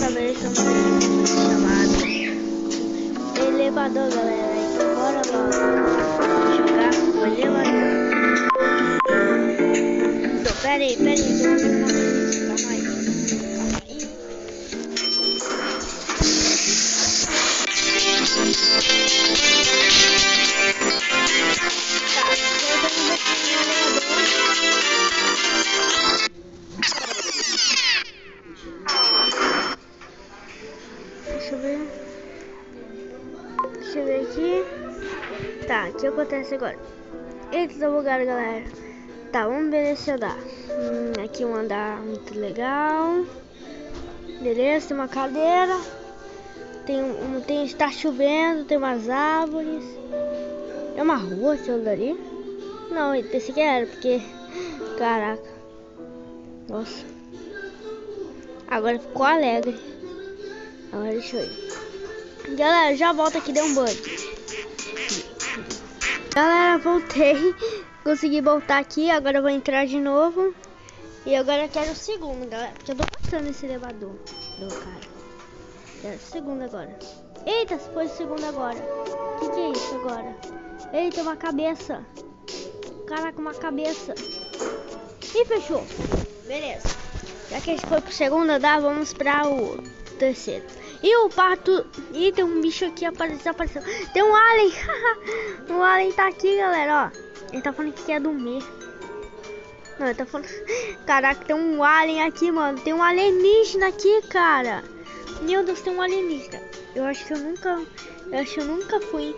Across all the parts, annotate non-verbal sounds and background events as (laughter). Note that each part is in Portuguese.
estamos chamado elevador, galera. Então bora logo jogar o elevador. Então, pera aí, pera aí. Calma aí. Tá, o que acontece agora? Eita, tá bugado, galera. Tá, vamos ver se eu dá. Hum, aqui um andar muito legal. Beleza, tem uma cadeira. Tem um, tem, está chovendo, tem umas árvores. É uma rua aquilo dali? Não, esse aqui era, porque. (laughs) Caraca. Nossa. Agora ficou alegre. Agora deixa eu ir. Galera, já volta aqui, deu um bug. Galera, voltei. Consegui voltar aqui, agora eu vou entrar de novo. E agora eu quero o segundo, galera. Porque eu tô passando esse elevador do cara. Quero o segundo agora. Eita, se foi o segundo agora. O que, que é isso agora? Eita, uma cabeça. Caraca, uma cabeça. E fechou. Beleza. Já que a gente foi pro segundo andar, vamos para o terceiro. E o pato. Ih, tem um bicho aqui apareceu, apareceu. Tem um alien. o (laughs) alien tá aqui, galera, ó. Ele tá falando que quer dormir. Não, ele tá falando. (laughs) Caraca, tem um alien aqui, mano. Tem um alienígena aqui, cara. Meu Deus, tem um alienígena. Eu acho que eu nunca. Eu acho que eu nunca fui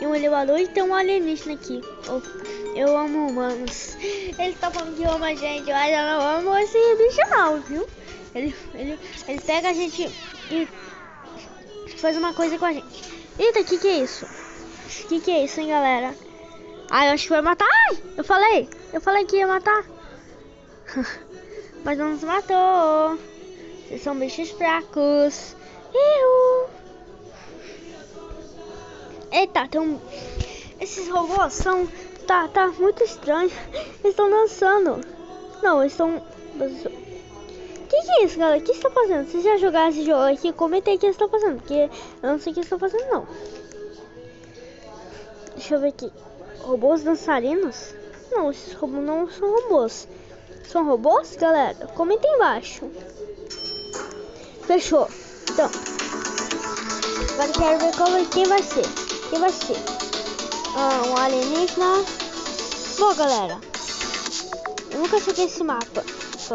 em um elevador e tem um alienígena aqui. Eu, eu amo humanos. (laughs) Ele tá falando que ama a gente, mas eu não amo esse bicho não, viu? Ele, ele, ele pega a gente e faz uma coisa com a gente. Eita, que que é isso? Que que é isso, hein, galera? Ah, eu acho que vai matar. Ai, eu falei. Eu falei que ia matar. (laughs) Mas não nos matou. Vocês são bichos fracos. Eita, tem um... Esses robôs são... Tá, tá muito estranho. Eles estão dançando. Não, eles estão... Que é isso, galera? O que estão fazendo? Se já jogaram esse jogo aqui, comenta aí o que estão fazendo. Porque eu não sei o que estão fazendo, não. Deixa eu ver aqui. Robôs dançarinos? Não, esses robôs não são robôs. São robôs, galera? Comenta aí embaixo. Fechou. Então. Agora quero ver qual vai, quem vai ser. Quem vai ser? Ah, um alienígena. Bom, galera. Eu nunca joguei esse mapa.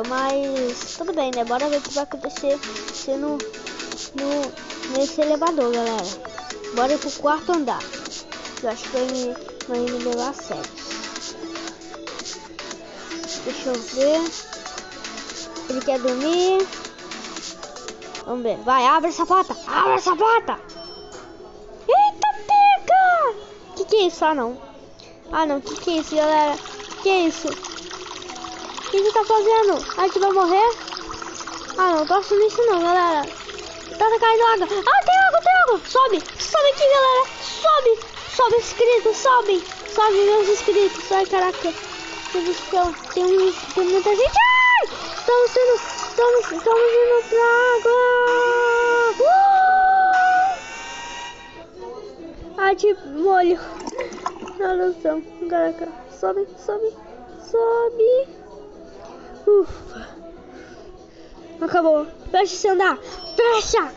Mas tudo bem, né? Bora ver o que vai acontecer ser no, no, nesse elevador, galera. Bora pro quarto andar. Eu acho que vai me, vai me levar a sério. Deixa eu ver. Ele quer dormir. Vamos ver. Vai, abre essa porta. Abre essa porta. Eita, pega. Que que é isso? Ah, não. Ah, não. Que que é isso, galera? Que é isso? Que você tá fazendo? A gente vai morrer? Ah, não. Tô achando isso não, galera. Tá caindo água. Ah, tem água, tem água. Sobe. Sobe aqui, galera. Sobe. Sobe, inscritos. Sobe. Sobe, meus inscritos. Ai, caraca. Meu. Tem, um, tem muita gente. Ai! Estamos sendo... Estamos, estamos indo pra água. Uh! Ai, de molho. Do céu. Caraca. Sobe, sobe. Sobe. Ufa. Acabou. Fecha esse andar. Fecha.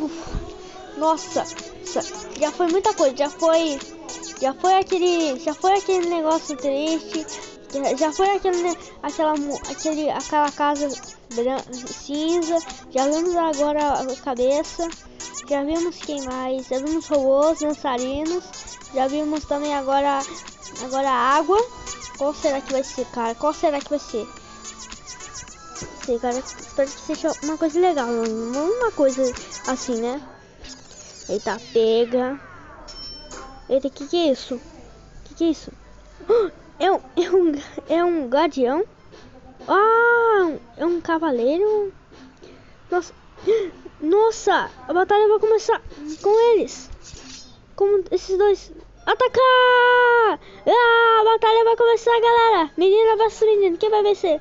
Ufa. Nossa. Já foi muita coisa. Já foi... Já foi aquele... Já foi aquele negócio triste. Já, foi aquele... Aquela... Aquele, aquela casa cinza. Já vimos agora a cabeça. Já vimos quem mais? Já vimos robôs, dançarinos. Já vimos também agora... Agora água. Qual será que vai ser, cara? Qual será que vai ser? Sei, cara. Espero que seja uma coisa legal. Uma coisa assim, né? Eita, pega. Eita, que que é isso? Que que é isso? (gasps) É um, é um, é um guardião? Ah, é um cavaleiro? Nossa. (gasps) Nossa, a batalha vai começar com eles. Como esses dois Atacar! Ah, a batalha vai começar, galera. Menina versus menino. Quem vai vencer?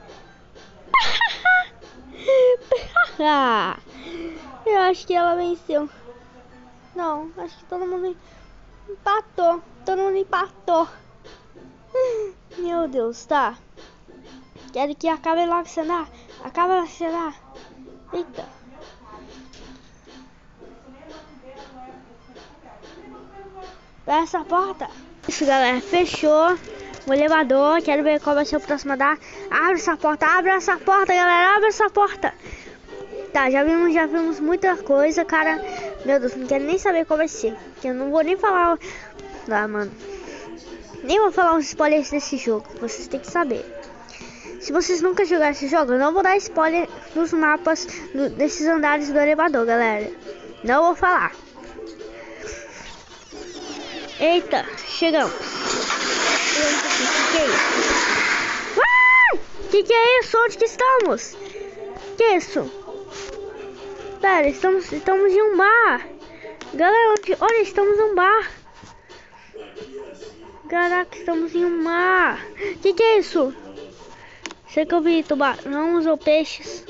(laughs) Eu acho que ela venceu. Não, acho que todo mundo empatou. Todo mundo empatou. (laughs) Meu Deus, tá. Quero que acabe logo de cenar. Acaba cenar. Eita. Essa porta. Isso, galera. Fechou o elevador. Quero ver qual vai ser o próximo andar. Abre essa porta. Abre essa porta, galera. Abre essa porta. Tá, já vimos, já vimos muita coisa, cara. Meu Deus, não quero nem saber qual vai ser. Que eu não vou nem falar. Ah, mano. Nem vou falar os spoilers desse jogo. Vocês têm que saber. Se vocês nunca jogaram esse jogo, eu não vou dar spoiler nos mapas do, desses andares do elevador, galera. Não vou falar. Eita, chegamos. O que, é isso? Ah! Que que é isso? Onde que estamos? Que é isso? Pera, estamos, estamos em um bar. Galera, onde, olha, estamos em um bar. Caraca, estamos em um mar. Que que é isso? Sei que eu vi tubarões ou peixes.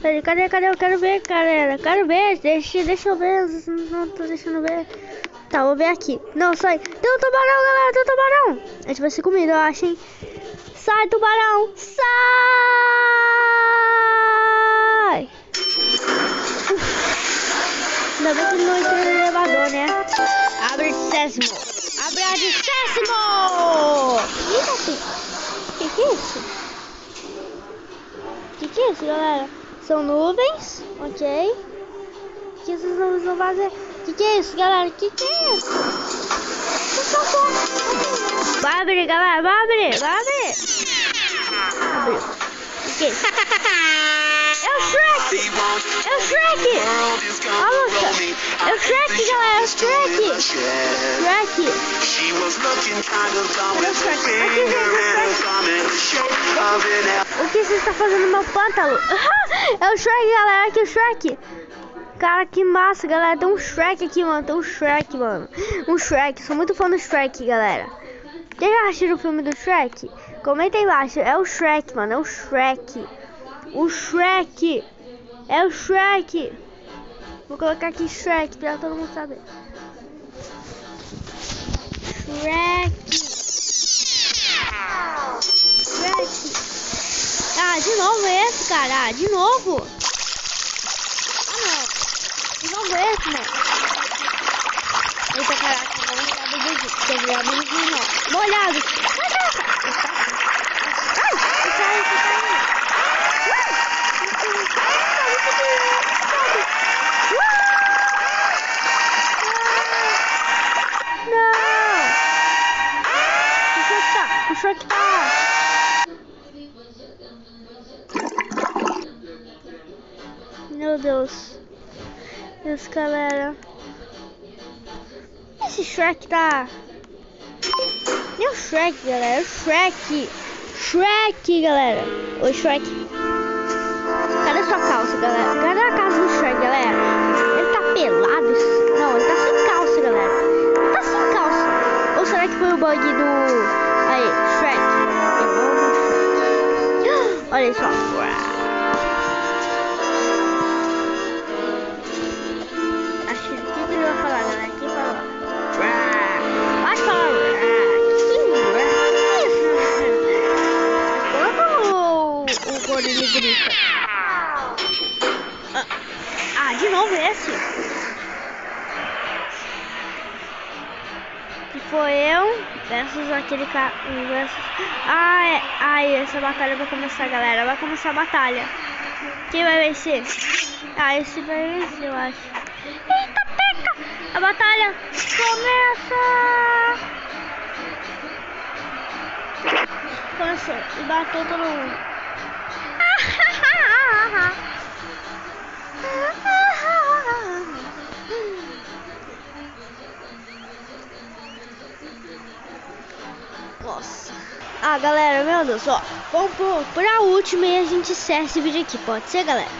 Cadê, cadê, cadê? Eu quero ver, galera. Quero ver. Deixa, deixa eu ver. Não tô deixando ver. Tá, vou ver aqui. Não, sai. Tem um tubarão, galera. Tem um tubarão. A gente vai ser comido, eu acho, hein? Sai, tubarão. Sai. Ainda bem que não entrou no elevador, né? Abre sésamo. Abra de sésamo. Ih, que que é isso? Que que é isso, galera? São nuvens, ok. O que essas nuvens vão fazer? Que que é isso, galera? Que que é isso? Vai abrir, galera, vai abrir, vai abrir. Abriu. O que é isso? É o Shrek! É o Shrek! Olha a música! É o Shrek, galera! É o Shrek! Shrek! O que você está fazendo no meu pântano? (laughs) é o Shrek, galera! Aqui o Shrek! Cara, que massa, galera! Tem um Shrek aqui, mano! Tem um Shrek, mano! Um Shrek! Sou muito fã do Shrek, galera! Quem já assistiu o filme do Shrek? Comenta aí embaixo. É o Shrek, mano! É o Shrek! O Shrek! É o Shrek! Vou colocar aqui Shrek pra todo mundo saber. Shrek! Shrek! Ah, de novo esse, cara! Ah, de novo! Esse, mano! Eita, caraca, vamos olhar do Dudu. Quer ver a Dudu, não? Molhado! Ai, esse aí, esse aí! Não! O Deus, galera. Esse Shrek tá... O Shrek, galera. É Shrek. Shrek, galera. Oi, Shrek. Cadê sua calça, galera? Cadê a calça do Shrek, galera? Ele tá pelado? Não, ele tá sem calça, galera. Ele tá sem calça. Ou será que foi o bug do... Aí, Shrek. Olha só. Versus aquele cara. Versus... Ah, é. Ai, essa batalha vai começar, galera. Vai começar a batalha. Quem vai vencer? Ah, esse vai vencer, eu acho. Eita, peca! A batalha começa! Começou. E bateu todo mundo. Galera, meu Deus, ó. Vamos pro, pra última e a gente encerra esse vídeo aqui, pode ser, galera?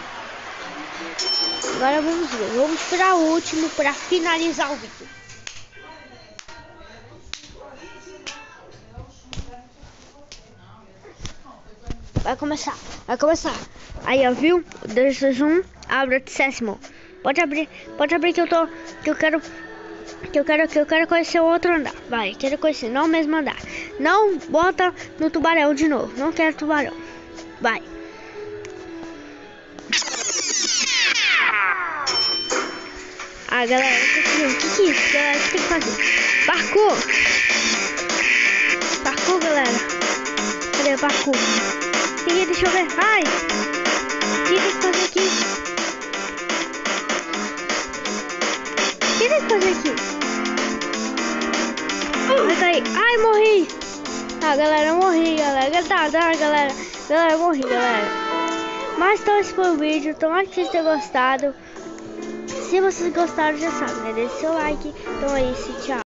Agora vamos ver. Vamos pra último pra finalizar o vídeo. vai começar, vai começar. Aí, ó, viu? 2, 2, 1, abre o sétimo. Pode abrir, pode abrir que eu tô, que eu quero, que eu quero, que eu quero conhecer outro andar. Vai, quero conhecer, não o mesmo andar. Não bota no tubarão de novo, não quero tubarão. Vai. Ah, galera, o que, que, é isso, galera? O que tem que fazer? Parkour! Parkour, galera. Cadê o parkour? Ih, deixa eu ver. Ai! Fazer aqui? Ai, morri! Ah, galera, morri, galera. Tá, tá, galera. Galera, morri, galera. Mas então esse foi o vídeo. Tomara que vocês tenham gostado. Se vocês gostaram, já sabem, né? Deixe seu like. Então é isso, tchau.